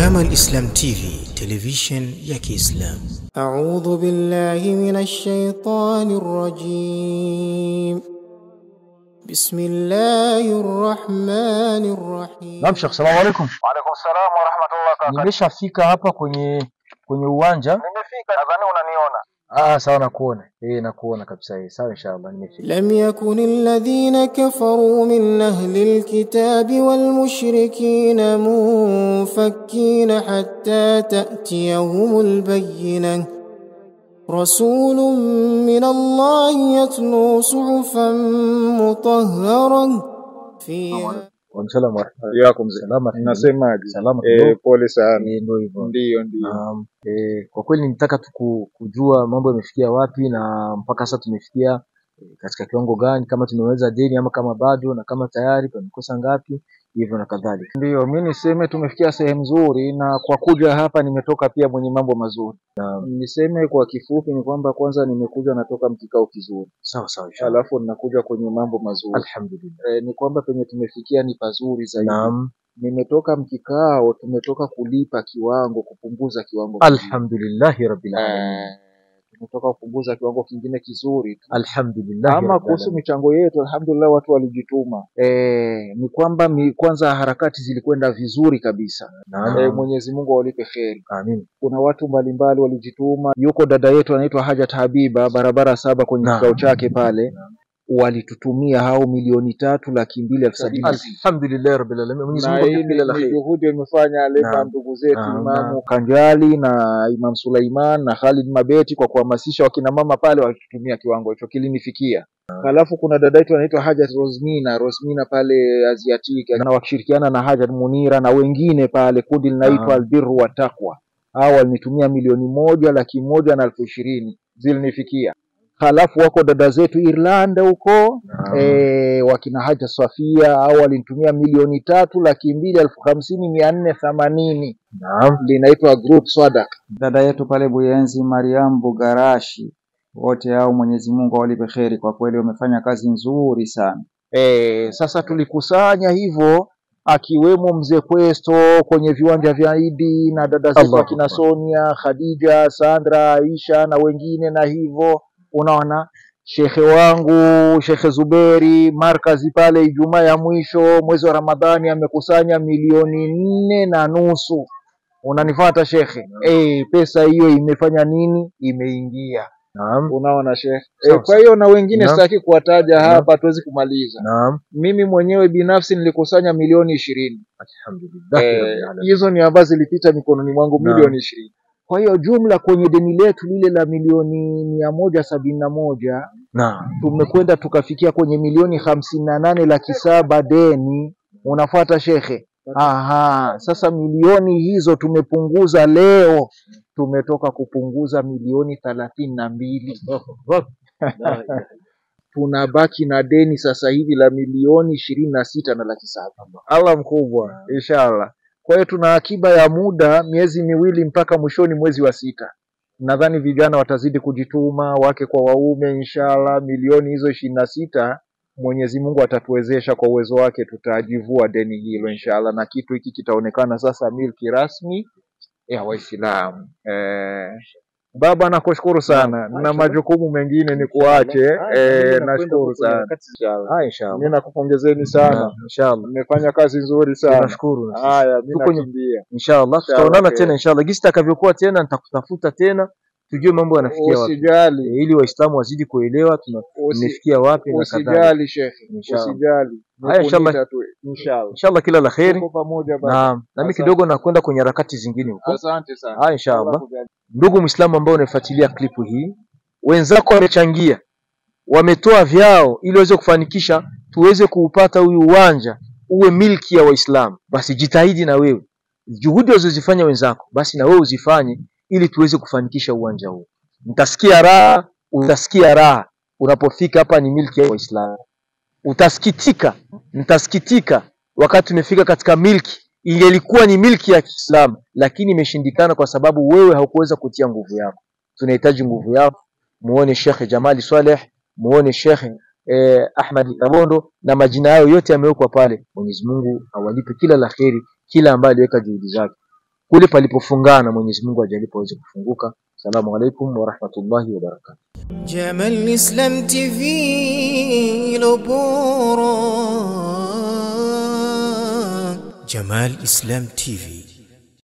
Jamal Islam TV, television ya Kiislamu. أعوذ بالله من الشيطان الرجيم بسم الله الرحمن الرحيم Naam Sheikh, salamu alaikum. Waalaikum salam warahmatullahi wabarakatuh. Nimeshafika hapa kwenye kwenye uwanja. Nimefika, nadhani unaniona. Ah, sawa nakuona. Eh, nakuona kabisa. Eh, sawa inshallah nimefika. لم يكن الذين كفروا من أهل الكتاب والمشركين منفكين حتى تأتيهم البينة رسول من الله يتلو صحفا مطهرة فيها Waalaikum warahmatullahi. Yako mzee. Salama. Nasemaje? Salama Eh, kidogo. pole sana. Eh, ndio hivyo. Ndio, ndio. Naam. Eh, kwa kweli nitaka tu ku- kujua mambo yamefikia wapi na mpaka sasa tumefikia eh, katika kiwango gani, kama tumeweza deni ama kama bado, na kama tayari pamekosa ngapi, hivyo na kadhalika. Ndio, mi niseme tumefikia sehemu nzuri, na kwa kuja hapa nimetoka pia mwenye mambo mazuri. Niseme kwa kifupi ni kwamba kwanza nimekuja natoka mkikao kizuri, Sawa sawa alafu ninakuja kwenye mambo mazuri. Alhamdulillah. E, ni kwamba penye tumefikia ni pazuri zaidi. Naam. Nimetoka mkikao, tumetoka kulipa kiwango, kupunguza kiwango. Alhamdulillahi rabbil alamin. Tumetoka kuguza kiwango kingine kizuri Alhamdulillah. Ama kuhusu michango yetu, alhamdulillah watu walijituma. E, ni kwamba mi, kwanza harakati zilikwenda vizuri kabisa. Naam. E, Mwenyezi Mungu awalipe kheri. Amin. Kuna watu mbalimbali walijituma. Yuko dada yetu anaitwa Hajat Habiba, barabara saba kwenye kikao chake pale, walitutumia hao milioni tatu laki mbili elfu sabini Alhamdulillahi rabbil alamin. Mwenyezi Mungu kila la kheri. juhudi imefanya leba ndugu zetu Imamu. Kanjali na Imam Suleiman na Khalid Mabeti kwa kuhamasisha wakina mama pale walitutumia kiwango hicho kilinifikia. alafu kuna dada yetu anaitwa Hajat Rosmina, Rosmina pale Aziatik, na wakishirikiana na Hajat Munira na wengine pale, kundi linaitwa Albiru Albirru wa Taqwa. Hao walinitumia milioni moja laki moja na elfu ishirini zilinifikia. Halafu wako dada zetu Irlanda huko e, wakina Haja Safia au walinitumia milioni tatu laki mbili elfu hamsini mia nne themanini Naam. linaitwa Group Swadak. dada yetu pale Buyenzi Mariam Bugarashi, wote hao Mwenyezi Mungu awalipe kheri, kwa kweli wamefanya kazi nzuri sana. E, sasa tulikusanya hivyo akiwemo mzee Kwesto kwenye viwanja vya Idi na dada zetu akina Sonia, Khadija, Sandra, Aisha na wengine, na hivyo unaona shekhe wangu Shekhe Zuberi markazi pale, Ijumaa ya mwisho mwezi wa Ramadhani amekusanya milioni nne na nusu. Unanifata shekhe? Eh, pesa hiyo imefanya nini? Imeingia. Naam. Unaona shekhe? E, kwa hiyo na wengine sitaki kuwataja hapa, hatuwezi kumaliza. Naam. Mimi mwenyewe binafsi nilikusanya milioni ishirini. Alhamdulillah. Hizo e, ni ambazo zilipita mikononi mwangu milioni ishirini. Kwa hiyo jumla kwenye deni letu lile la milioni mia moja sabini na moja na tumekwenda tukafikia kwenye milioni hamsini na nane laki saba deni. Unafuata shekhe? Aha, sasa milioni hizo tumepunguza leo, tumetoka kupunguza milioni thalathini na mbili. tunabaki na deni sasa hivi la milioni ishirini na sita na laki saba. Allah mkubwa, inshallah. Kwa hiyo tuna akiba ya muda miezi miwili mpaka mwishoni mwezi wa sita. Nadhani vijana watazidi kujituma, wake kwa waume, inshallah. Milioni hizo ishirini na sita Mwenyezi Mungu atatuwezesha kwa uwezo wake, tutajivua deni hilo inshallah, na kitu hiki kitaonekana sasa milki rasmi ya Waislamu. Eh, baba nakushukuru sana, na na majukumu mengine ni kuache. Eh, nashukuru sana. mi inshallah. Mimi nakupongezeni sana, inshallah. mmefanya kazi nzuri sana. nashukuru. Haya, mimi nakimbia. Inshallah, tutaonana tena inshallah. Gisi takavyokuwa tena nitakutafuta tena tujue mambo yanafikia wapi. Usijali, Eh, Ili Waislamu wazidi kuelewa tumefikia wapi na kadhalika. usijali shekhi, usijali. Haya, inshallah. Inshallah. Inshallah kila la kheri. Na mimi kidogo nakwenda kwenye harakati zingine huko. Asante sana. Haya, inshallah. Ndugu Muislamu ambao unafuatilia klipu hii, wenzako wamechangia, wametoa vyao ili waweze kufanikisha tuweze kuupata huyu uwanja uwe milki ya Waislamu. Basi jitahidi na wewe, juhudi wazozifanya wenzako, basi na wewe uzifanye ili tuweze kufanikisha uwanja huu. Mtasikia raha, utasikia raha unapofika hapa, ni milki ya Waislamu. Utasikitika, mtasikitika wakati tumefika katika milki ingelikuwa ni milki ya Kiislamu, lakini imeshindikana kwa sababu wewe haukuweza kutia nguvu yako. Tunahitaji nguvu yako. Muone Sheikh Jamali Swaleh, muone Sheikh eh, Ahmad Kabondo na majina yao yote yamewekwa pale. Mwenyezi Mungu awalipe kila la kheri, kila ambaye aliweka juhudi zake kule palipofungana Mwenyezi Mungu ajalipo paweze kufunguka. Assalamu alaikum warahmatullahi wabarakatuh. Jamal Islam TV Lobora, Jamal Islam TV.